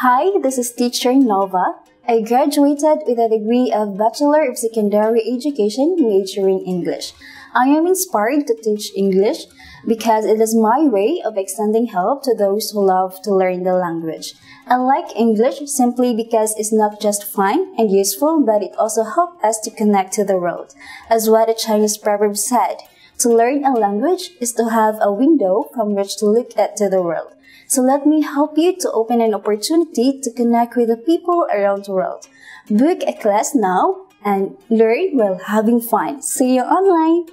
Hi, this is teacher Nova. I graduated with a degree of Bachelor of Secondary Education majoring English. I am inspired to teach English because it is my way of extending help to those who love to learn the language. I like English simply because it's not just fun and useful, but it also helps us to connect to the world. As what a Chinese proverb said, to learn a language is to have a window from which to look at to the world. So let me help you to open an opportunity to connect with the people around the world. Book a class now and learn while having fun. See you online!